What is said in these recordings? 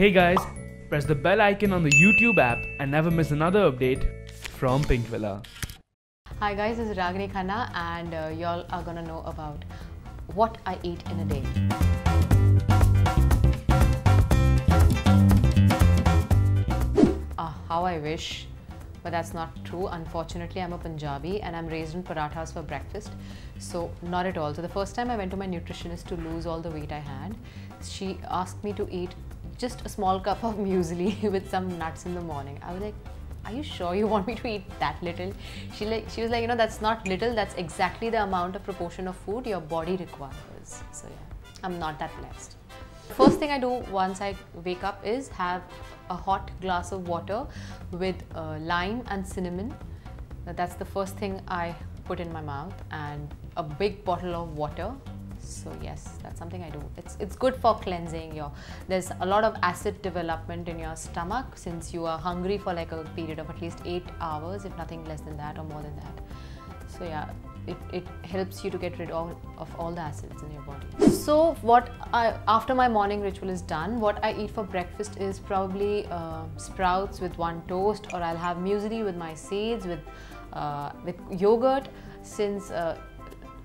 Hey guys, press the bell icon on the YouTube app and never miss another update from Pinkvilla. Hi guys, this is Ragini Khanna and uh, y'all are gonna know about what I eat in a day. Ah, how I wish, but that's not true. Unfortunately, I'm a Punjabi and I'm raised in parathas for breakfast, so not at all. So the first time I went to my nutritionist to lose all the weight I had, she asked me to eat just a small cup of muesli with some nuts in the morning. I was like, are you sure you want me to eat that little? She like she was like you know that's not little that's exactly the amount of proportion of food your body requires. So yeah i'm not that blessed. First thing i do once i wake up is have a hot glass of water with uh, lime and cinnamon. That's the first thing i put in my mouth and a big bottle of water so yes that's something i do. It's it's good for cleansing your there's a lot of acid development in your stomach since you are hungry for like a period of at least 8 hours if nothing less than that or more than that. So yeah it, it helps you to get rid of, of all the acids in your body. So what I, after my morning ritual is done what i eat for breakfast is probably uh, sprouts with one toast or i'll have muesli with my seeds with uh, with yogurt. Since uh,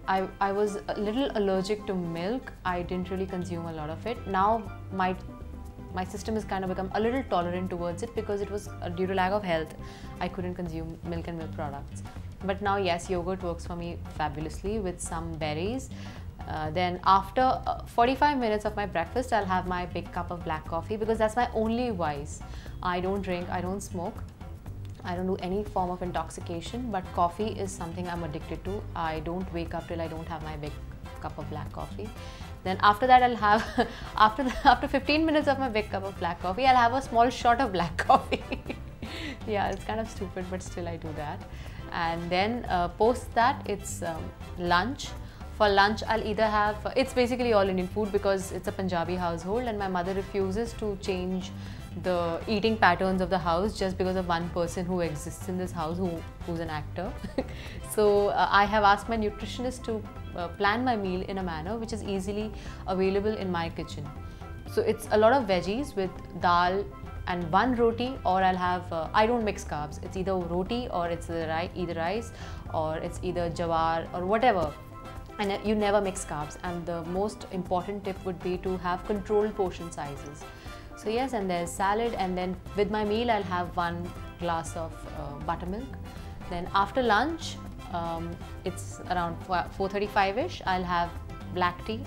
I, I was a little allergic to milk. I didn't really consume a lot of it. Now my my system has kind of become a little tolerant towards it because it was uh, due to lack of health. I couldn't consume milk and milk products. But now, yes, yogurt works for me fabulously with some berries. Uh, then after uh, 45 minutes of my breakfast, I'll have my big cup of black coffee because that's my only vice. I don't drink, I don't smoke. I don't do any form of intoxication, but coffee is something I'm addicted to. I don't wake up till I don't have my big cup of black coffee. Then after that, I'll have after the, after 15 minutes of my big cup of black coffee, I'll have a small shot of black coffee. yeah, it's kind of stupid, but still I do that. And then uh, post that, it's um, lunch. For lunch, I'll either have it's basically all Indian food because it's a Punjabi household, and my mother refuses to change the eating patterns of the house just because of one person who exists in this house who, who's an actor. so uh, I have asked my nutritionist to uh, plan my meal in a manner which is easily available in my kitchen. So it's a lot of veggies with dal and one roti or I'll have, uh, I don't mix carbs. It's either roti or it's the either rice or it's either jawar or whatever and uh, you never mix carbs and the most important tip would be to have controlled portion sizes so yes and there's salad and then with my meal i'll have one glass of uh, buttermilk. Then after lunch um, it's around 4.35ish i'll have black tea.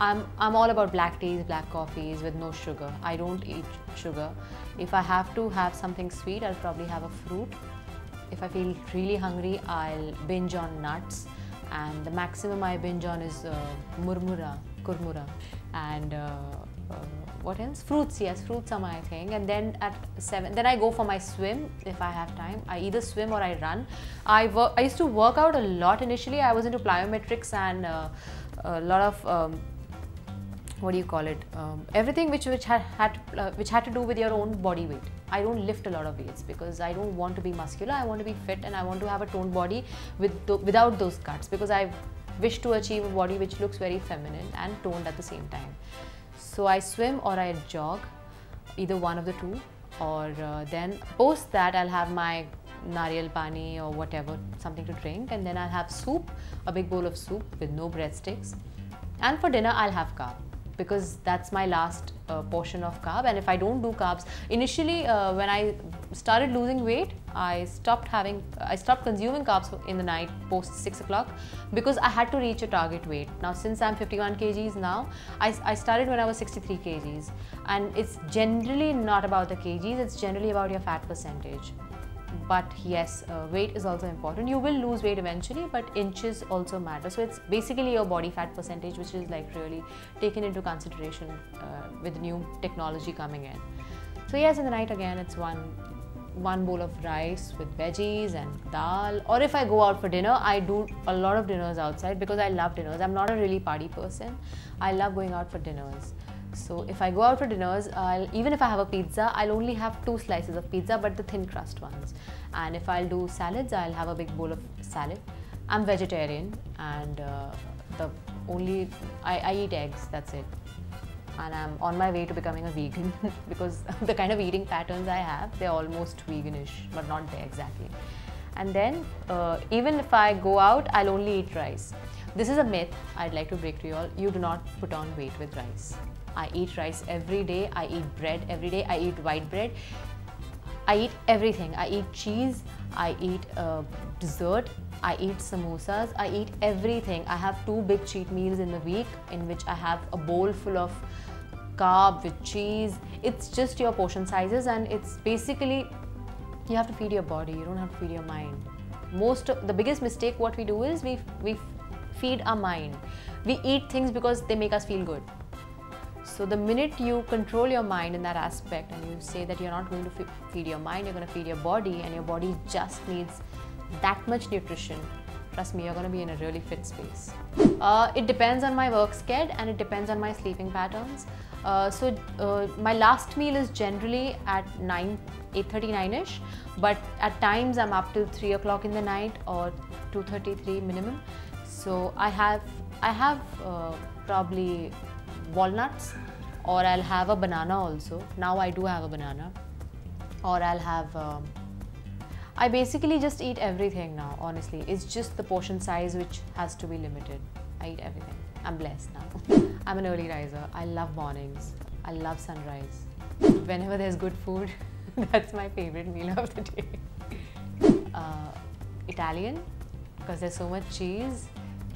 I'm, I'm all about black teas black coffees with no sugar. I don't eat sugar. If i have to have something sweet i'll probably have a fruit. If i feel really hungry i'll binge on nuts. And the maximum I binge on is uh, murmura, kurmura, and uh, uh, what else? Fruits, yes, fruits are my thing. And then at seven, then I go for my swim if I have time. I either swim or I run. I work. I used to work out a lot initially. I was into plyometrics and uh, a lot of. Um, what do you call it? Um, everything which which had, had uh, which had to do with your own body weight. I don't lift a lot of weights because I don't want to be muscular. I want to be fit and I want to have a toned body with th- without those cuts because I wish to achieve a body which looks very feminine and toned at the same time. So I swim or I jog, either one of the two. Or uh, then post that I'll have my nariyal pani or whatever something to drink, and then I'll have soup, a big bowl of soup with no breadsticks. And for dinner I'll have carb because that's my last uh, portion of carb. And if i don't do carbs initially uh, when i started losing weight i stopped having i stopped consuming carbs in the night post 6 o'clock because i had to reach a target weight. Now since i'm 51 kgs now I, I started when i was 63 kgs. And it's generally not about the kgs it's generally about your fat percentage but yes uh, weight is also important. You will lose weight eventually but inches also matter. So it's basically your body fat percentage which is like really taken into consideration uh, with new technology coming in. So yes in the night again it's one one bowl of rice with veggies and dal. Or if i go out for dinner i do a lot of dinners outside because i love dinners. I'm not a really party person. I love going out for dinners so if I go out for dinners, I'll, even if I have a pizza, I'll only have two slices of pizza, but the thin crust ones. And if I'll do salads, I'll have a big bowl of salad. I'm vegetarian, and uh, the only I, I eat eggs. That's it. and I'm on my way to becoming a vegan because the kind of eating patterns I have, they're almost veganish, but not there exactly. And then, uh, even if I go out, I'll only eat rice. This is a myth I'd like to break to you all. You do not put on weight with rice. I eat rice every day, I eat bread every day, I eat white bread. I eat everything. I eat cheese, I eat uh, dessert, I eat samosas, I eat everything. I have two big cheat meals in the week in which I have a bowl full of carb with cheese. It's just your portion sizes and it's basically you have to feed your body, you don't have to feed your mind. Most of, the biggest mistake what we do is we we feed our mind. We eat things because they make us feel good. So the minute you control your mind in that aspect and you say that you're not going to feed your mind, you're going to feed your body and your body just needs that much nutrition, trust me, you're going to be in a really fit space. Uh, it depends on my work schedule and it depends on my sleeping patterns. Uh, so uh, my last meal is generally at 9, 8.39ish, but at times I'm up till 3 o'clock in the night or 2.33 minimum. So I have, I have uh, probably walnuts or I'll have a banana also. Now I do have a banana. Or I'll have um, I basically just eat everything now, honestly. It's just the portion size which has to be limited. I eat everything. I'm blessed now. I'm an early riser. I love mornings. I love sunrise. Whenever there's good food, that's my favorite meal of the day. Uh, Italian, because there's so much cheese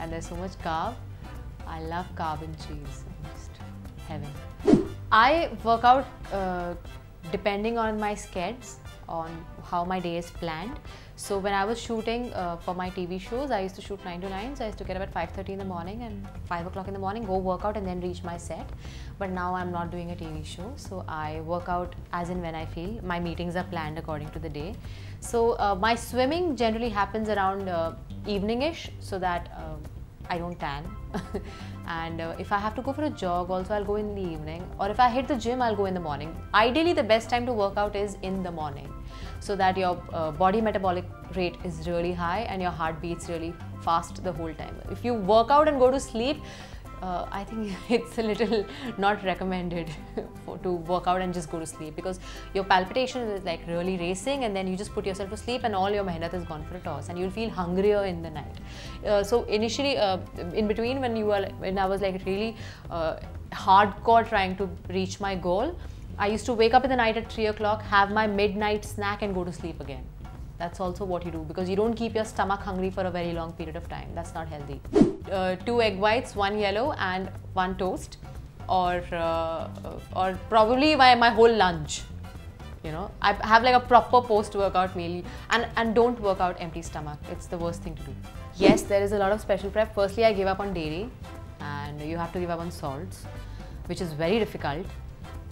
and there's so much carb. I love carb and cheese. Heaven. I work out uh, depending on my schedules on how my day is planned. So when I was shooting uh, for my TV shows, I used to shoot 9 to 9. So I used to get up at 5.30 in the morning and 5 o'clock in the morning, go work out and then reach my set. But now I'm not doing a TV show. So I work out as and when I feel. My meetings are planned according to the day. So uh, my swimming generally happens around uh, evening-ish so that uh, I don't tan. and uh, if I have to go for a jog, also I'll go in the evening. Or if I hit the gym, I'll go in the morning. Ideally, the best time to work out is in the morning so that your uh, body metabolic rate is really high and your heart beats really fast the whole time. If you work out and go to sleep, uh, I think it's a little not recommended for, to work out and just go to sleep because your palpitation is like really racing and then you just put yourself to sleep and all your mehnat is gone for a toss and you'll feel hungrier in the night. Uh, so initially, uh, in between when you were when I was like really uh, hardcore trying to reach my goal, I used to wake up in the night at 3 o'clock, have my midnight snack and go to sleep again. That's also what you do because you don't keep your stomach hungry for a very long period of time. That's not healthy. Uh, two egg whites, one yellow and one toast or uh, or probably my, my whole lunch. You know, I have like a proper post-workout meal and, and don't work out empty stomach. It's the worst thing to do. Yes, there is a lot of special prep. Firstly, I give up on dairy and you have to give up on salts, which is very difficult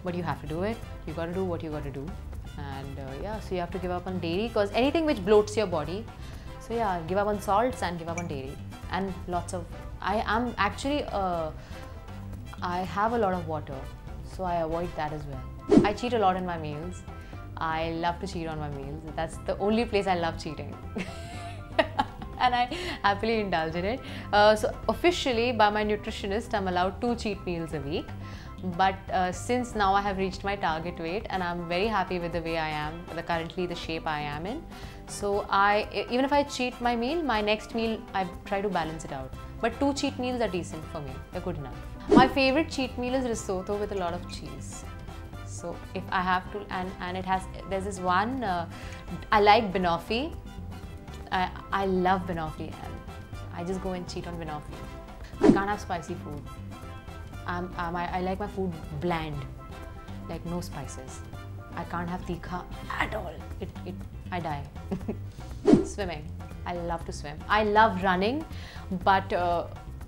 but you have to do it. You got to do what you got to do. Yeah, so you have to give up on dairy because anything which bloats your body. So yeah, give up on salts and give up on dairy and lots of. I am actually. Uh, I have a lot of water, so I avoid that as well. I cheat a lot in my meals. I love to cheat on my meals. That's the only place I love cheating. and I happily indulge in it. Uh, so officially by my nutritionist, I'm allowed two cheat meals a week but uh, since now I have reached my target weight and I'm very happy with the way I am, the currently the shape I am in. So I, even if I cheat my meal, my next meal I try to balance it out. But two cheat meals are decent for me, they're good enough. My favorite cheat meal is risotto with a lot of cheese. So if I have to, and, and it has, there's this one, uh, I like banoffee. I, I love banoffee I just go and cheat on banoffee. I can't have spicy food. I'm, I'm, I, I like my food bland, like no spices. I can't have tikha at all. It, it, I die. Swimming. I love to swim. I love running, but uh,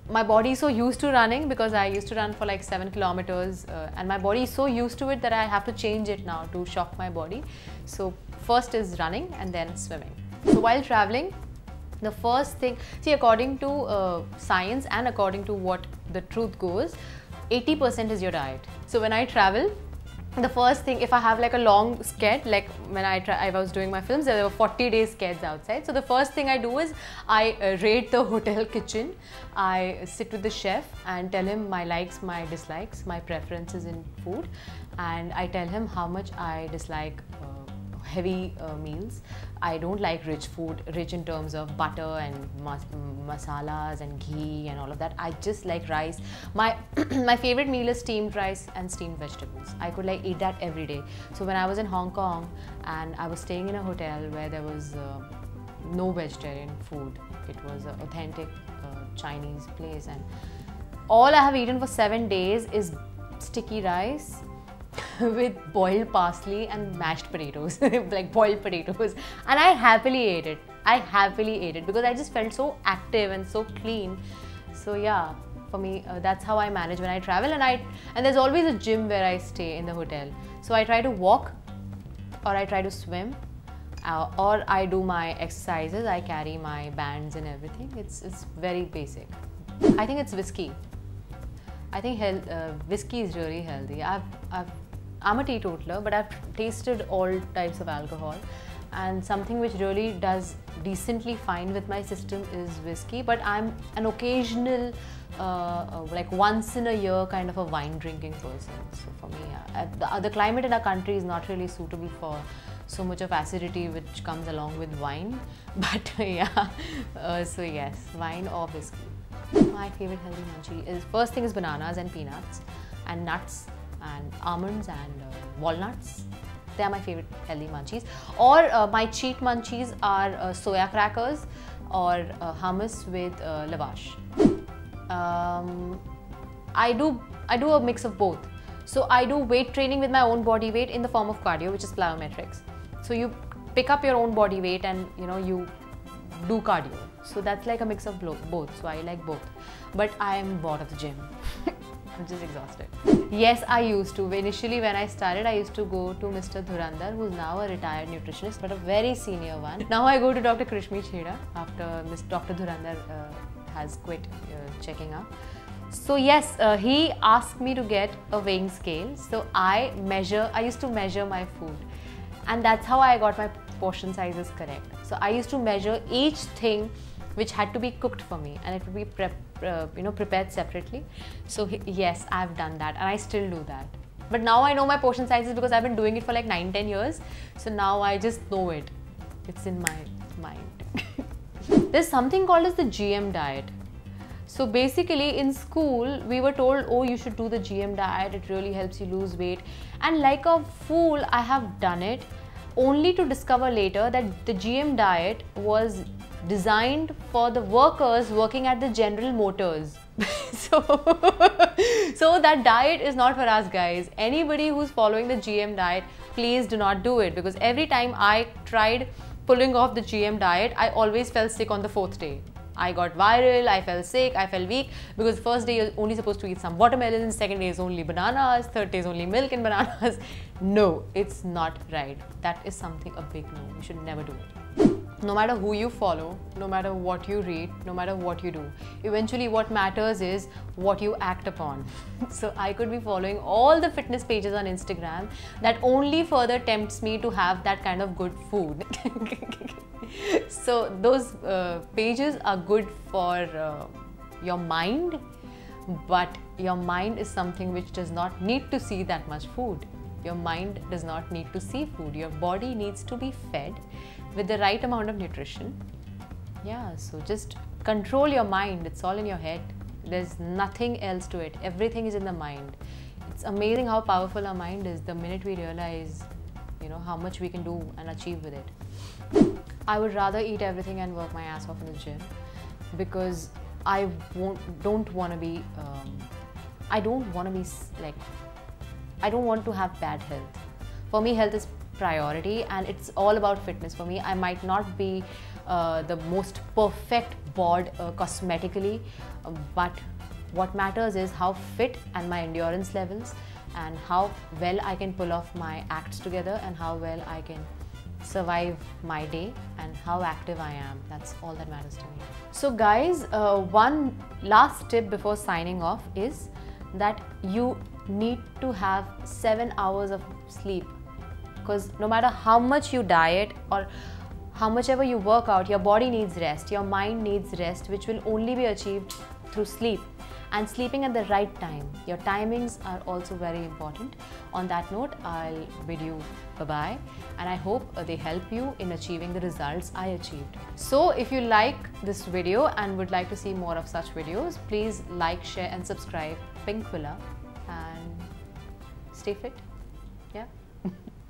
my body is so used to running because I used to run for like seven kilometers, uh, and my body is so used to it that I have to change it now to shock my body. So first is running and then swimming. So while traveling, the first thing, see, according to uh, science and according to what the truth goes, 80% is your diet. So when I travel, the first thing if i have like a long sked like when i i was doing my films there were 40 days skeds outside. So the first thing i do is i uh, rate the hotel kitchen. I sit with the chef and tell him my likes my dislikes my preferences in food. And i tell him how much i dislike uh, heavy uh, meals. I don't like rich food, rich in terms of butter and mas masalas and ghee and all of that. I just like rice. My my favorite meal is steamed rice and steamed vegetables. I could like eat that every day. So when I was in Hong Kong and I was staying in a hotel where there was uh, no vegetarian food, it was an authentic uh, Chinese place and all I have eaten for seven days is sticky rice with boiled parsley and mashed potatoes, like boiled potatoes. And I happily ate it. I happily ate it because I just felt so active and so clean. So yeah, for me, uh, that's how I manage when I travel. And I and there's always a gym where I stay in the hotel. So I try to walk, or I try to swim, uh, or I do my exercises. I carry my bands and everything. It's it's very basic. I think it's whiskey. I think health, uh, whiskey is really healthy. I've, I've I'm a teetotaler, but I've tasted all types of alcohol. And something which really does decently fine with my system is whiskey. But I'm an occasional, uh, uh, like once in a year kind of a wine drinking person. So for me, yeah. the, the climate in our country is not really suitable for so much of acidity which comes along with wine. But yeah, uh, so yes, wine or whiskey. My favorite healthy munchie is first thing is bananas and peanuts and nuts and almonds and uh, walnuts. They are my favorite healthy munchies. Or uh, my cheat munchies are uh, soya crackers or uh, hummus with uh, lavash. Um, I do I do a mix of both. So I do weight training with my own body weight in the form of cardio, which is plyometrics. So you pick up your own body weight and you know you do cardio. So that's like a mix of both. So I like both. But I am bored of the gym. I'm just exhausted. Yes, I used to. Initially, when I started, I used to go to Mr. Dhurandhar, who's now a retired nutritionist, but a very senior one. Now I go to Dr. Krishmi Chheda after Mr. Dr. Dhurandhar uh, has quit uh, checking up. So yes, uh, he asked me to get a weighing scale. So I measure, I used to measure my food. And that's how I got my portion sizes correct. So I used to measure each thing which had to be cooked for me and it would be prep, uh, you know prepared separately. So yes i've done that and i still do that. But now i know my portion sizes because i've been doing it for like 9 10 years. So now i just know it. It's in my mind. There's something called as the gm diet. So basically in school we were told oh you should do the gm diet. It really helps you lose weight. And like a fool i have done it only to discover later that the gm diet was designed for the workers working at the General Motors. so, so that diet is not for us guys. Anybody who's following the GM diet, please do not do it because every time I tried pulling off the GM diet, I always fell sick on the fourth day. I got viral, I fell sick, I fell weak because first day you're only supposed to eat some watermelons, second day is only bananas, third day is only milk and bananas. No, it's not right. That is something a big no. You should never do it no matter who you follow, no matter what you read, no matter what you do, eventually what matters is what you act upon. so I could be following all the fitness pages on Instagram that only further tempts me to have that kind of good food. so those uh, pages are good for uh, your mind, but your mind is something which does not need to see that much food. Your mind does not need to see food. Your body needs to be fed with the right amount of nutrition. Yeah, so just control your mind. It's all in your head. There's nothing else to it. Everything is in the mind. It's amazing how powerful our mind is the minute we realize, you know, how much we can do and achieve with it. I would rather eat everything and work my ass off in the gym because I won't, don't want to be, um, I don't want to be like, I don't want to have bad health. For me, health is priority and it's all about fitness for me. I might not be uh, the most perfect bod uh, cosmetically, but what matters is how fit and my endurance levels and how well I can pull off my acts together and how well I can survive my day and how active I am. That's all that matters to me. So guys, uh, one last tip before signing off is that you need to have 7 hours of sleep because no matter how much you diet or how much ever you work out your body needs rest your mind needs rest which will only be achieved through sleep and sleeping at the right time. Your timings are also very important. On that note, I'll bid you bye bye and I hope uh, they help you in achieving the results I achieved. So, if you like this video and would like to see more of such videos, please like, share, and subscribe Pinkvilla and stay fit.